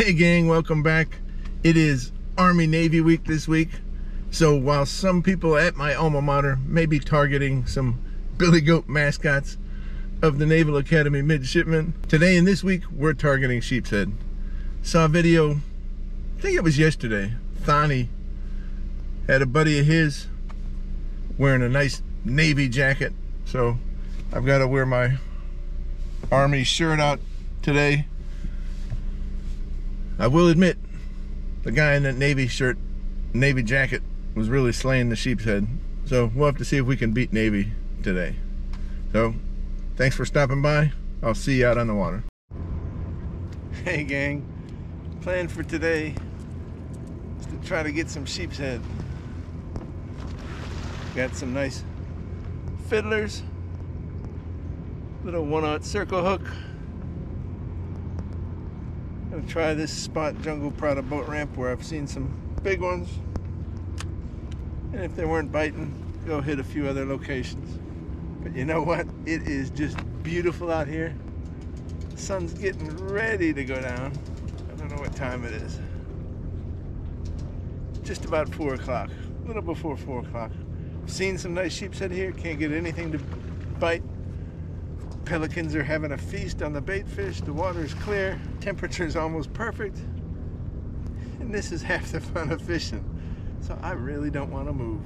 Hey gang, welcome back. It is Army Navy week this week. So while some people at my alma mater may be targeting some Billy Goat mascots of the Naval Academy midshipmen, today and this week we're targeting Sheepshead. Saw a video, I think it was yesterday. Thonny had a buddy of his wearing a nice Navy jacket. So I've got to wear my Army shirt out today I will admit, the guy in that navy shirt, navy jacket, was really slaying the sheep's head. So we'll have to see if we can beat Navy today. So, thanks for stopping by. I'll see you out on the water. Hey gang, plan for today is to try to get some sheep's head. Got some nice fiddlers, little one-aught circle hook, Gonna try this spot Jungle Prada boat ramp where I've seen some big ones. And if they weren't biting, go hit a few other locations. But you know what? It is just beautiful out here. The sun's getting ready to go down. I don't know what time it is. Just about four o'clock, a little before four o'clock. Seen some nice sheepshead here, can't get anything to bite. Pelicans are having a feast on the bait fish. The water is clear. Temperature is almost perfect. And this is half the fun of fishing. So I really don't want to move.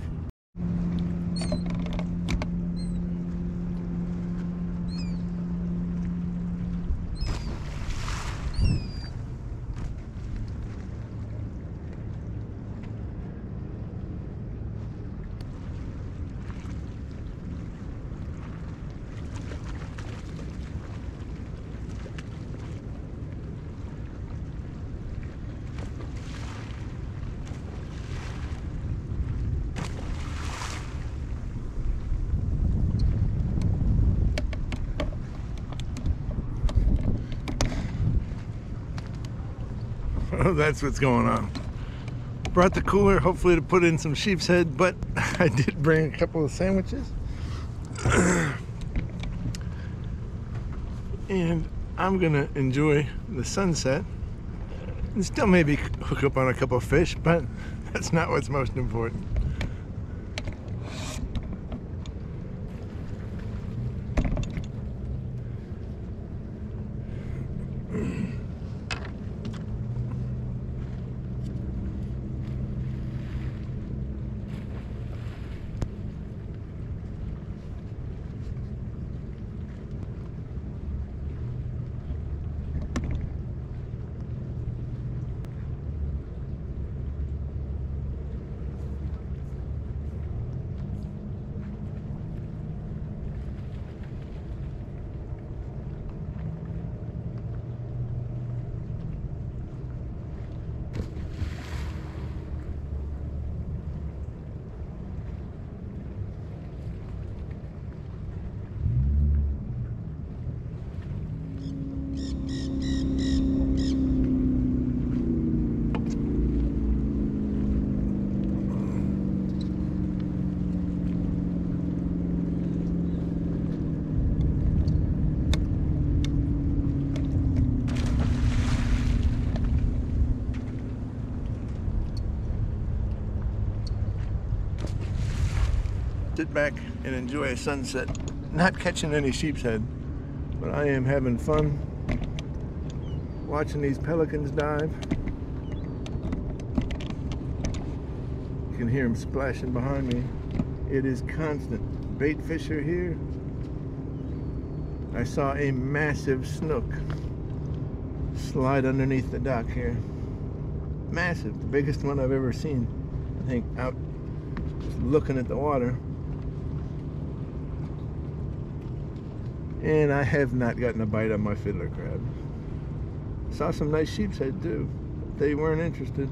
that's what's going on. Brought the cooler, hopefully to put in some sheep's head, but I did bring a couple of sandwiches. and I'm gonna enjoy the sunset and still maybe hook up on a couple of fish, but that's not what's most important. sit back and enjoy a sunset. Not catching any sheep's head, but I am having fun watching these pelicans dive. You can hear them splashing behind me. It is constant. Bait fisher here. I saw a massive snook slide underneath the dock here. Massive, the biggest one I've ever seen. I think out looking at the water. And I have not gotten a bite on my fiddler crab. Saw some nice sheep's head too. They weren't interested.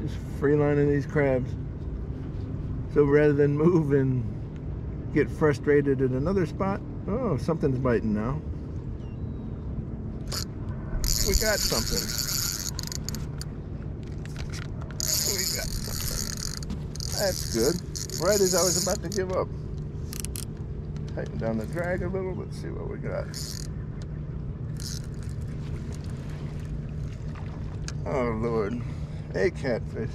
Just freelining these crabs. So rather than move and get frustrated at another spot, oh, something's biting now. We got something. We got something. That's good. Right as I was about to give up. Tighten down the drag a little. Let's see what we got. Oh Lord, a catfish.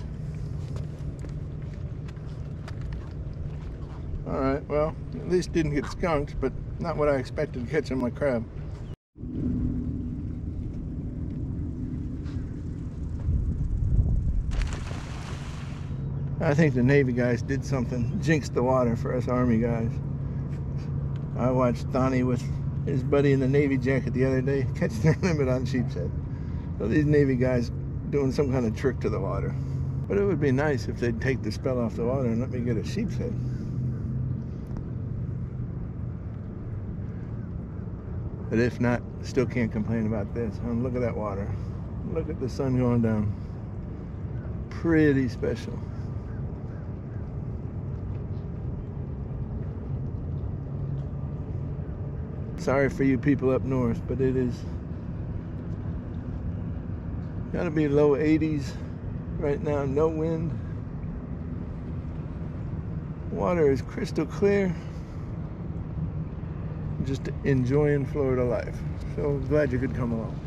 All right, well, at least didn't get skunked, but not what I expected to catch on my crab. I think the Navy guys did something, jinxed the water for us Army guys. I watched Donnie with his buddy in the Navy jacket the other day catch their limit on sheepshead. So these Navy guys doing some kind of trick to the water. But it would be nice if they'd take the spell off the water and let me get a sheepshead. But if not, still can't complain about this. And look at that water. Look at the sun going down. Pretty special. Sorry for you people up north, but it is gotta be low 80s right now, no wind. Water is crystal clear. Just enjoying Florida life. So glad you could come along.